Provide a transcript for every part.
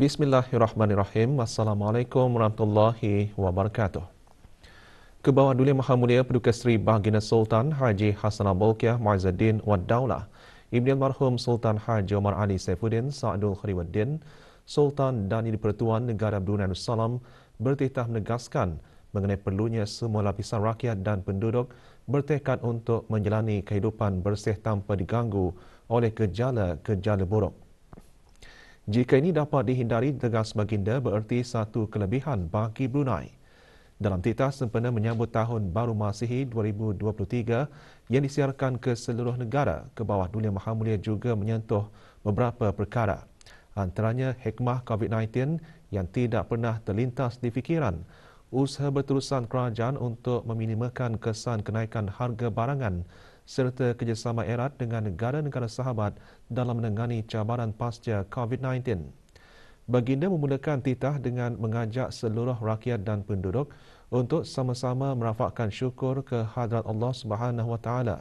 Bismillahirrahmanirrahim. Assalamualaikum warahmatullahi wabarakatuh. Kebawah Dulia Maha Mulia Paduka Seri Baginda Sultan Haji Hasanah Bolkiah Muazzaddin Wad Daulah, Ibn Almarhum Sultan Haji Omar Ali Saifuddin Sa'adul Khariwaddin, Sultan dan Ini Pertuan Negara Brunei Darussalam bertitah menegaskan mengenai perlunya semua lapisan rakyat dan penduduk bertekad untuk menjalani kehidupan bersih tanpa diganggu oleh gejala-gejala buruk. Jika ini dapat dihindari, tegas baginda bererti satu kelebihan bagi Brunei. Dalam titah sempena menyambut tahun baru Masihi 2023 yang disiarkan ke seluruh negara, ke bawah dunia Maha Mulia juga menyentuh beberapa perkara. Antaranya hikmah COVID-19 yang tidak pernah terlintas di fikiran, usaha berterusan kerajaan untuk meminimalkan kesan kenaikan harga barangan serta kerjasama erat dengan negara-negara sahabat dalam menangani cabaran pasca COVID-19. Baginda memulakan titah dengan mengajak seluruh rakyat dan penduduk untuk sama-sama merafakkan syukur ke hadrat Allah Subhanahu Wa Taala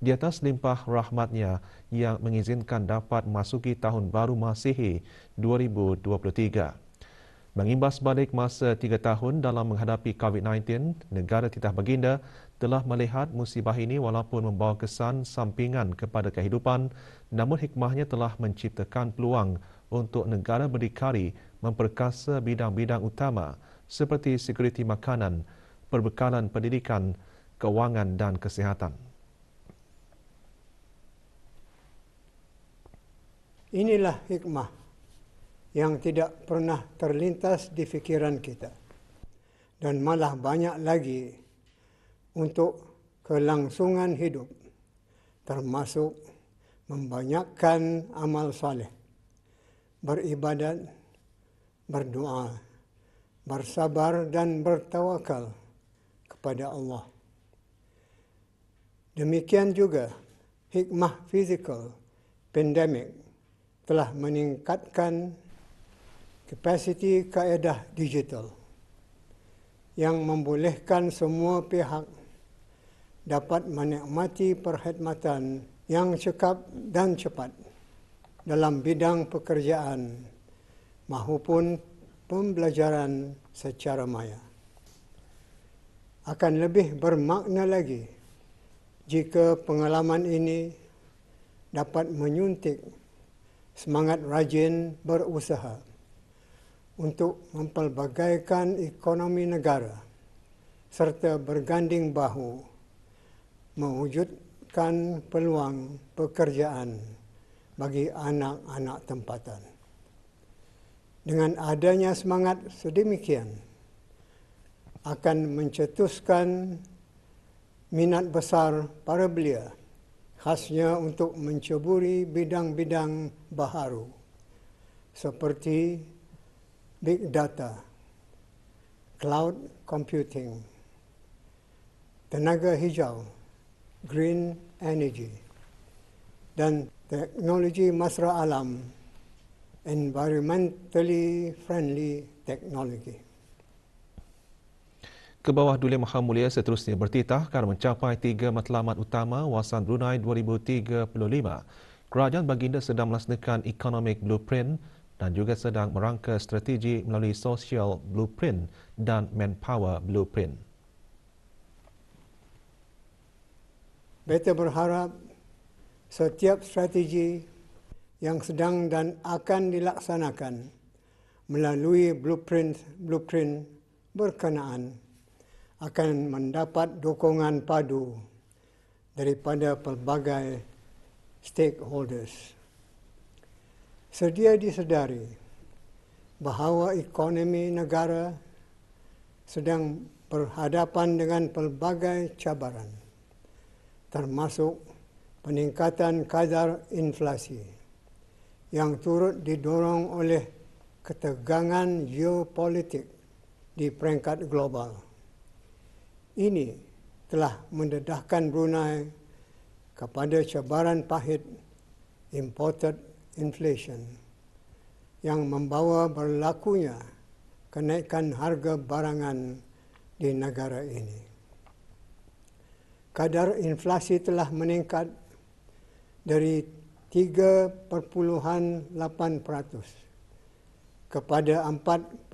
di atas limpah rahmatnya yang mengizinkan dapat masuki tahun baru Masihi 2023. Mengimbas balik masa tiga tahun dalam menghadapi COVID-19, negara titah baginda telah melihat musibah ini walaupun membawa kesan sampingan kepada kehidupan, namun hikmahnya telah menciptakan peluang untuk negara berdikari memperkasa bidang-bidang utama seperti sekuriti makanan, perbekalan pendidikan, kewangan dan kesihatan. Inilah hikmah yang tidak pernah terlintas di fikiran kita. Dan malah banyak lagi untuk kelangsungan hidup, termasuk membanyakkan amal saleh, beribadat, berdoa, bersabar dan bertawakal kepada Allah. Demikian juga hikmah fizikal pandemik telah meningkatkan kapasiti kaedah digital yang membolehkan semua pihak dapat menikmati perkhidmatan yang cekap dan cepat dalam bidang pekerjaan maupun pembelajaran secara maya. Akan lebih bermakna lagi jika pengalaman ini dapat menyuntik semangat rajin berusaha untuk mempelbagaikan ekonomi negara serta berganding bahu mewujudkan peluang pekerjaan bagi anak-anak tempatan. Dengan adanya semangat sedemikian, akan mencetuskan minat besar para belia khasnya untuk menceburi bidang-bidang baharu seperti big data, cloud computing, tenaga hijau, green energy, dan teknologi masra alam, environmentally friendly technology. Ke bawah Dulia Maha Mulia seterusnya bertitah kerana mencapai tiga matlamat utama Wasan Brunei 2035. Kerajaan Baginda sedang melaksanakan Economic Blueprint dan juga sedang merangka strategi melalui Social Blueprint dan Manpower Blueprint. Beta berharap setiap strategi yang sedang dan akan dilaksanakan melalui blueprint blueprint berkenaan akan mendapat dukungan padu daripada pelbagai stakeholders. Sedia disedari bahawa ekonomi negara sedang berhadapan dengan pelbagai cabaran termasuk peningkatan kadar inflasi yang turut didorong oleh ketegangan geopolitik di peringkat global. Ini telah mendedahkan Brunei kepada cabaran pahit imported inflation yang membawa berlakunya kenaikan harga barangan di negara ini. Kadar inflasi telah meningkat dari 3.8% kepada 4.7%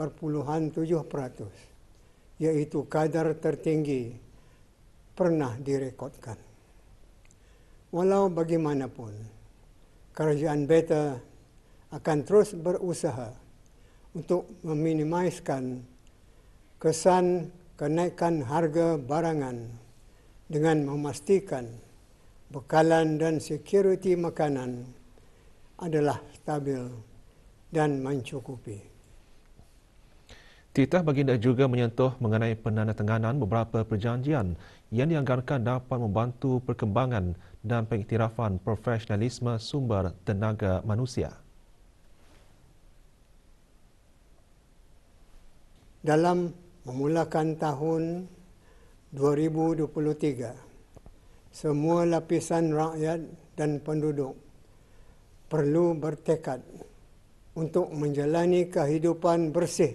iaitu kadar tertinggi pernah direkodkan. Walau bagaimanapun, kerajaan beta akan terus berusaha untuk meminimaliskan kesan kenaikan harga barangan dengan memastikan bekalan dan sekuriti makanan adalah stabil dan mencukupi. Titah baginda juga menyentuh mengenai penandatanganan beberapa perjanjian yang dianggarkan dapat membantu perkembangan dan pengiktirafan profesionalisme sumber tenaga manusia. Dalam memulakan tahun 2023, semua lapisan rakyat dan penduduk perlu bertekad untuk menjalani kehidupan bersih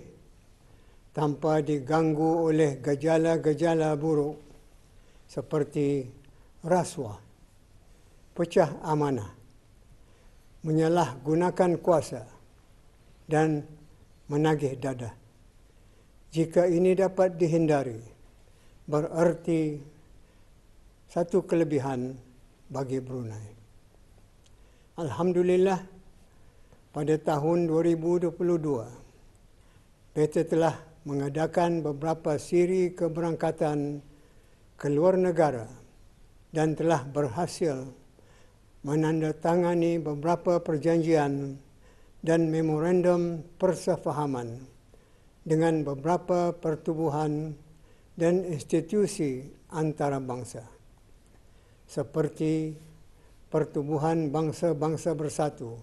tanpa diganggu oleh gejala-gejala buruk seperti rasuah, pecah amanah, menyalahgunakan kuasa dan menagih dadah. Jika ini dapat dihindari, bererti satu kelebihan bagi Brunei. Alhamdulillah, pada tahun 2022, PT telah mengadakan beberapa siri keberangkatan ke luar negara dan telah berhasil menandatangani beberapa perjanjian dan memorandum persefahaman dengan beberapa pertubuhan dan institusi antarabangsa seperti Pertubuhan Bangsa-Bangsa Bersatu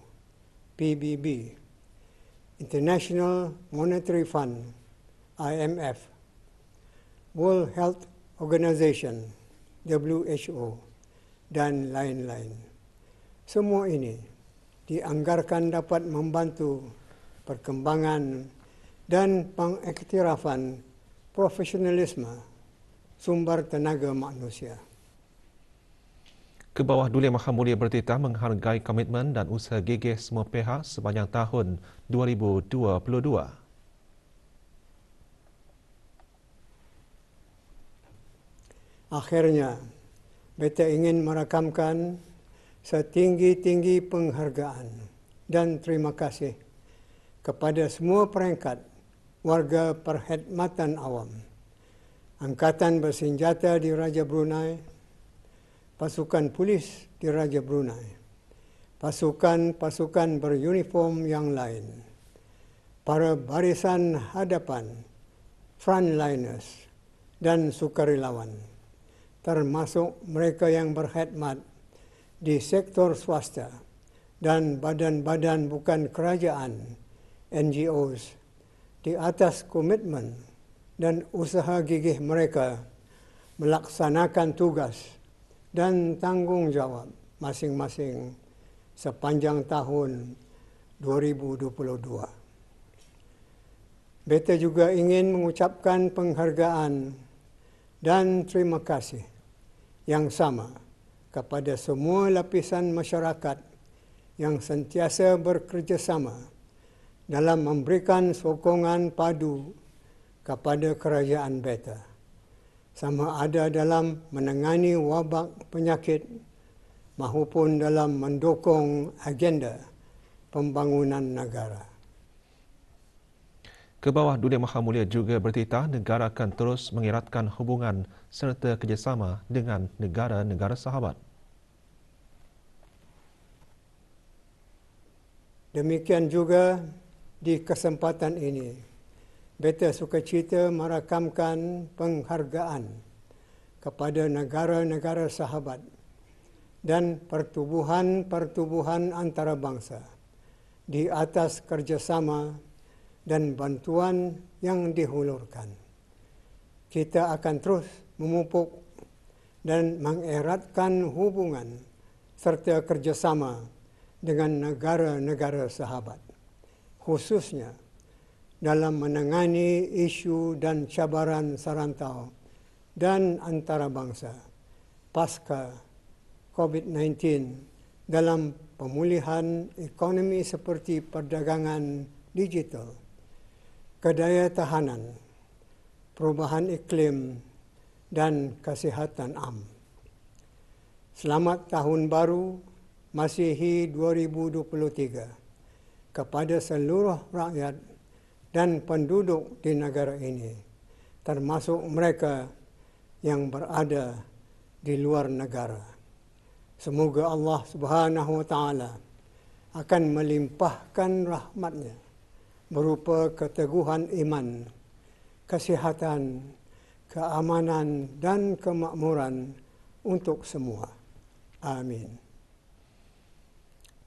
PBB, International Monetary Fund, IMF, World Health Organization, WHO, dan lain-lain. Semua ini dianggarkan dapat membantu perkembangan dan pengiktirafan profesionalisme sumber tenaga manusia. Ke bawah Duli Maha Mulia bertitah menghargai komitmen dan usaha gigih semua pihak sepanjang tahun 2022. Akhirnya, beta ingin merakamkan setinggi-tinggi penghargaan dan terima kasih kepada semua perangkat warga perkhidmatan awam, Angkatan Bersenjata di Raja Brunei, pasukan polis di Raja Brunei, pasukan-pasukan beruniform yang lain, para barisan hadapan, frontliners dan sukarelawan, termasuk mereka yang berkhidmat di sektor swasta dan badan-badan bukan kerajaan NGOs di atas komitmen dan usaha gigih mereka melaksanakan tugas dan tanggungjawab masing-masing sepanjang tahun 2022. Beta juga ingin mengucapkan penghargaan dan terima kasih yang sama kepada semua lapisan masyarakat yang sentiasa bekerjasama dalam memberikan sokongan padu kepada kerajaan Beta sama ada dalam menangani wabak penyakit maupun dalam mendukung agenda pembangunan negara. Ke bawah Dunia Maha Mulia juga bertitah negara akan terus mengiratkan hubungan serta kerjasama dengan negara-negara sahabat. Demikian juga di kesempatan ini Beta sukacita merakamkan penghargaan kepada negara-negara sahabat dan pertubuhan-pertubuhan antarabangsa di atas kerjasama dan bantuan yang dihulurkan. Kita akan terus memupuk dan mengeratkan hubungan serta kerjasama dengan negara-negara sahabat, khususnya dalam menangani isu dan cabaran sarantau dan antarabangsa pasca COVID-19 dalam pemulihan ekonomi seperti perdagangan digital, kedaya tahanan, perubahan iklim dan kesihatan am. Selamat tahun baru Masihi 2023 kepada seluruh rakyat dan penduduk di negara ini termasuk mereka yang berada di luar negara. Semoga Allah Subhanahu wa taala akan melimpahkan rahmatnya berupa keteguhan iman kesihatan, keamanan dan kemakmuran untuk semua. Amin.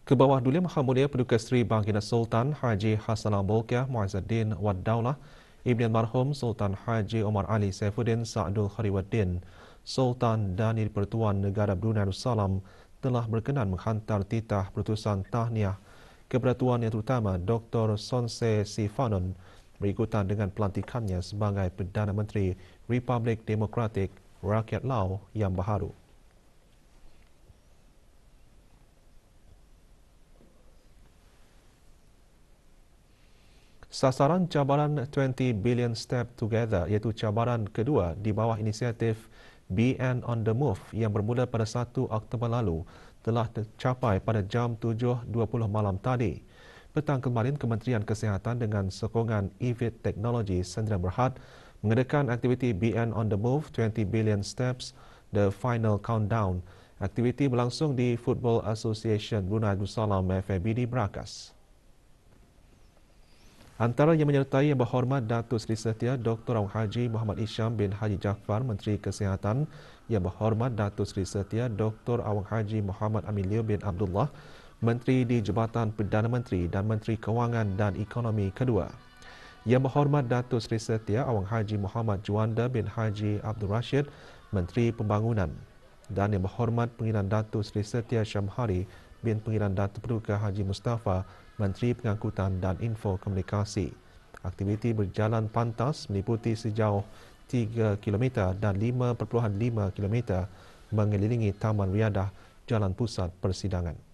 Ke bawah Duli Maha Mulia Paduka Seri Baginda Sultan Haji Hassan Al-Bolkiah Muazzaddin Wad Daulah, Ibn Marhum Sultan Haji Omar Ali Saifuddin Sa'adul Khariwaddin, Sultan dan Pertuan Negara Brunei Darussalam telah berkenan menghantar titah pertusan tahniah kepada Tuan Yang Terutama Dr. Sonse Sifanon berikutan dengan pelantikannya sebagai Perdana Menteri Republik Demokratik Rakyat Lao yang baharu. Sasaran cabaran 20 Billion Step Together iaitu cabaran kedua di bawah inisiatif BN on the Move yang bermula pada 1 Oktober lalu telah tercapai pada jam 7.20 malam tadi. Petang kemarin, Kementerian Kesihatan dengan sokongan EVIT Technology Sendirian Berhad mengadakan aktiviti BN on the Move 20 Billion Steps The Final Countdown. Aktiviti berlangsung di Football Association Brunei Darussalam FABD Berakas. Antara yang menyertai yang berhormat Datuk Seri Setia Dr. Awang Haji Muhammad Isham bin Haji Jaafar Menteri Kesihatan yang berhormat Datuk Seri Setia Dr. Awang Haji Muhammad Amin Leo bin Abdullah Menteri di Jabatan Perdana Menteri dan Menteri Kewangan dan Ekonomi kedua. Yang berhormat Datuk Seri Setia Awang Haji Muhammad Juanda bin Haji Abdul Rashid, Menteri Pembangunan. Dan yang berhormat Pengiran Datuk Seri Setia Syamhari bin Pengiran Datuk Peduka Haji Mustafa, Menteri Pengangkutan dan Info Komunikasi. Aktiviti berjalan pantas meliputi sejauh 3 km dan 5.5 km mengelilingi Taman Riadah Jalan Pusat Persidangan.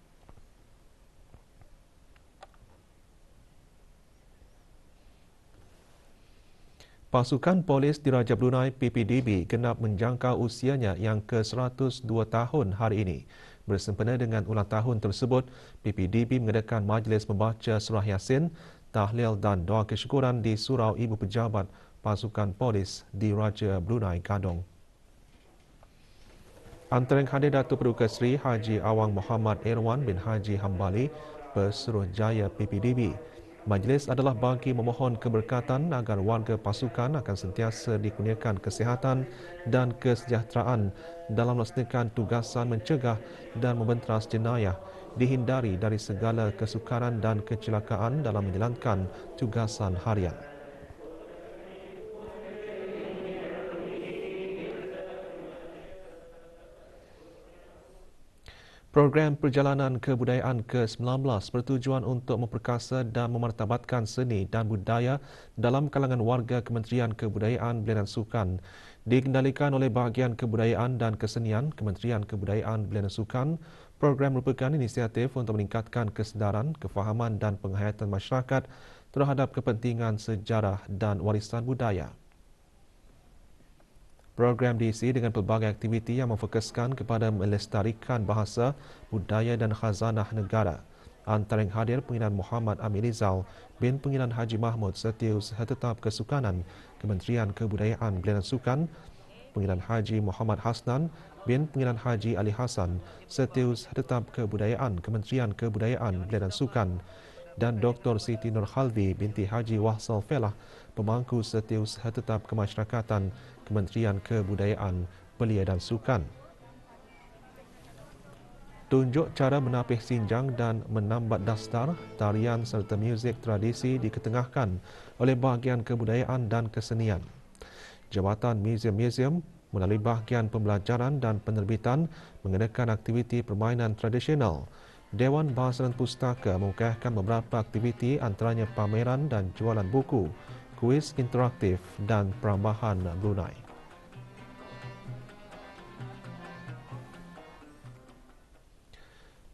Pasukan Polis Diraja Brunei PPDB genap menjangka usianya yang ke-102 tahun hari ini. Bersempena dengan ulang tahun tersebut, PPDB mengadakan majlis membaca surah Yasin, tahlil dan doa kesyukuran di Surau Ibu Pejabat Pasukan Polis Diraja Brunei Gadong. Antara yang hadir Datuk Peduka Seri Haji Awang Muhammad Irwan bin Haji Hambali, Pesuruh Jaya PPDB, Majlis adalah bagi memohon keberkatan agar warga pasukan akan sentiasa dikurniakan kesihatan dan kesejahteraan dalam melaksanakan tugasan mencegah dan membentras jenayah dihindari dari segala kesukaran dan kecelakaan dalam menjalankan tugasan harian. Program Perjalanan Kebudayaan ke-19 bertujuan untuk memperkasa dan memartabatkan seni dan budaya dalam kalangan warga Kementerian Kebudayaan Belia dan Sukan dikendalikan oleh Bahagian Kebudayaan dan Kesenian Kementerian Kebudayaan Belia dan Sukan. Program merupakan inisiatif untuk meningkatkan kesedaran, kefahaman dan penghayatan masyarakat terhadap kepentingan sejarah dan warisan budaya. Program diisi dengan pelbagai aktiviti yang memfokuskan kepada melestarikan bahasa, budaya dan khazanah negara. Antara yang hadir Pengiran Muhammad Amin Rizal bin Pengiran Haji Mahmud Setius Tetap Kesukanan Kementerian Kebudayaan Belia dan Sukan, Pengiran Haji Muhammad Hasnan bin Pengiran Haji Ali Hasan Setius Tetap Kebudayaan Kementerian Kebudayaan Belia dan Sukan, dan Dr. Siti Nurhalvi binti Haji Wahsal Felah, pemangku setius tetap kemasyarakatan Kementerian Kebudayaan, Belia dan Sukan. Tunjuk cara menapih sinjang dan menambat dastar, tarian serta muzik tradisi diketengahkan oleh bahagian kebudayaan dan kesenian. Jabatan Museum-Museum melalui bahagian pembelajaran dan penerbitan mengadakan aktiviti permainan tradisional. Dewan Bahasa dan Pustaka mengukahkan beberapa aktiviti antaranya pameran dan jualan buku, kuis interaktif dan perambahan Brunei.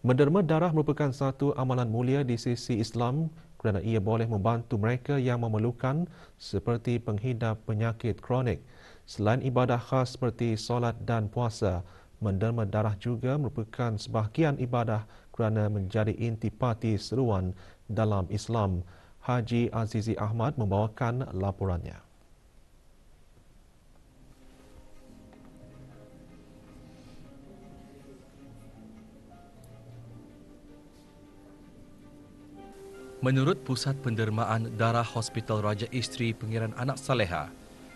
Menderma darah merupakan satu amalan mulia di sisi Islam kerana ia boleh membantu mereka yang memerlukan seperti penghidap penyakit kronik. Selain ibadah khas seperti solat dan puasa, menderma darah juga merupakan sebahagian ibadah kerana menjadi intipati seruan dalam Islam. Haji Azizi Ahmad membawakan laporannya. Menurut Pusat Pendermaan Darah Hospital Raja Isteri Pengiran Anak Saleha,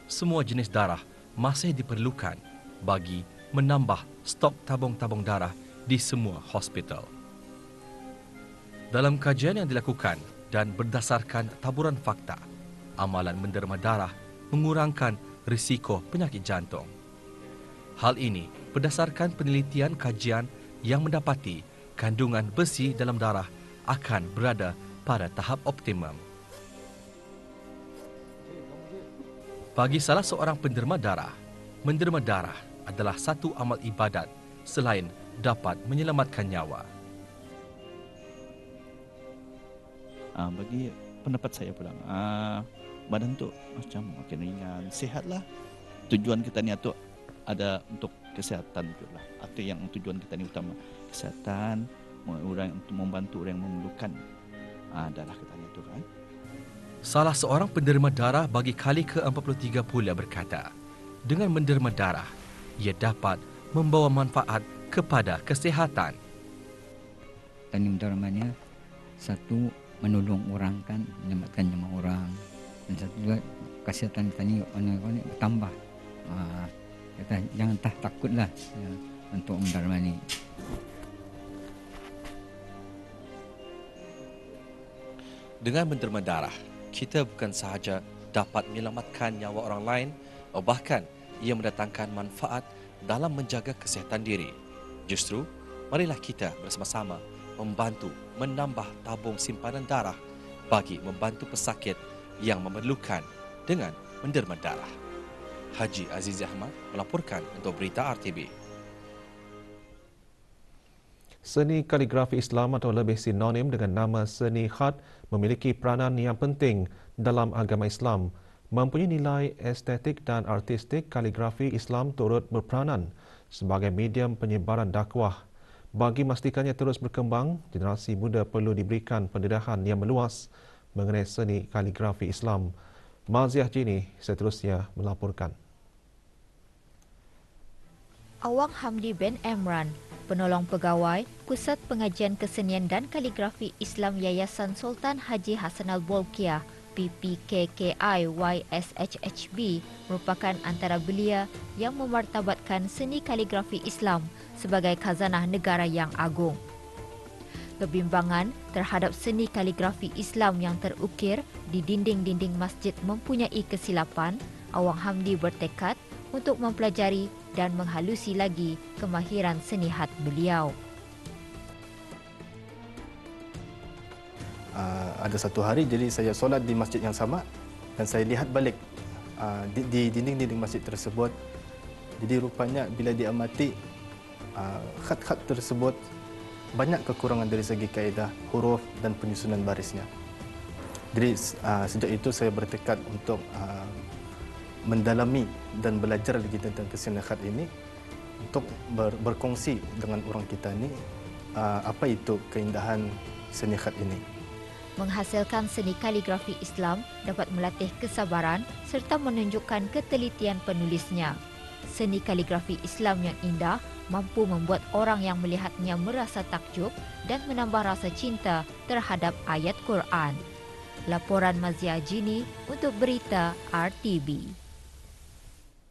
semua jenis darah masih diperlukan bagi menambah stok tabung-tabung darah di semua hospital. Dalam kajian yang dilakukan dan berdasarkan taburan fakta, amalan menderma darah mengurangkan risiko penyakit jantung. Hal ini berdasarkan penelitian kajian yang mendapati kandungan besi dalam darah akan berada pada tahap optimum. Bagi salah seorang penderma darah, menderma darah adalah satu amal ibadat selain dapat menyelamatkan nyawa. Uh, bagi pendapat saya pula, uh, badan tu macam makin ringan, sihatlah. Tujuan kita ni tu ada untuk kesihatan tu lah. Atau yang tujuan kita ni utama kesihatan, orang untuk membantu orang yang memerlukan Ah, darah katanya itu kan. Salah seorang penderma darah bagi kali ke-43 pula berkata, dengan menderma darah, ia dapat membawa manfaat kepada kesihatan. Tani mendermanya, satu, menolong orang kan, menyelamatkan nyawa orang. Dan satu juga, kesihatan tani orang bertambah. Ah, kata, jangan tak takutlah ya, untuk menderma ini. Dengan menderma darah, kita bukan sahaja dapat menyelamatkan nyawa orang lain, bahkan ia mendatangkan manfaat dalam menjaga kesihatan diri. Justru, marilah kita bersama-sama membantu menambah tabung simpanan darah bagi membantu pesakit yang memerlukan dengan menderma darah. Haji Aziz Ahmad melaporkan untuk Berita RTB. Seni kaligrafi Islam atau lebih sinonim dengan nama seni khat memiliki peranan yang penting dalam agama Islam. Mempunyai nilai estetik dan artistik, kaligrafi Islam turut berperanan sebagai medium penyebaran dakwah. Bagi memastikannya terus berkembang, generasi muda perlu diberikan pendedahan yang meluas mengenai seni kaligrafi Islam. Maziah Jini seterusnya melaporkan. Awang Hamdi bin Emran penolong pegawai Pusat Pengajian Kesenian dan Kaligrafi Islam Yayasan Sultan Haji Hassanal Bolkiah PPKKI YSHHB merupakan antara belia yang memartabatkan seni kaligrafi Islam sebagai khazanah negara yang agung. Kebimbangan terhadap seni kaligrafi Islam yang terukir di dinding-dinding masjid mempunyai kesilapan, Awang Hamdi bertekad untuk mempelajari dan menghalusi lagi kemahiran seni hat beliau. Uh, ada satu hari jadi saya solat di masjid yang sama dan saya lihat balik uh, di, di dinding-dinding masjid tersebut. Jadi rupanya bila diamati uh, khat-khat tersebut banyak kekurangan dari segi kaedah, huruf dan penyusunan barisnya. Jadi uh, sejak itu saya bertekad untuk mendalami dan belajar lagi tentang kesenian khat ini untuk ber, berkongsi dengan orang kita ini apa itu keindahan seni khat ini. Menghasilkan seni kaligrafi Islam dapat melatih kesabaran serta menunjukkan ketelitian penulisnya. Seni kaligrafi Islam yang indah mampu membuat orang yang melihatnya merasa takjub dan menambah rasa cinta terhadap ayat Quran. Laporan Mazia Jini untuk berita RTB.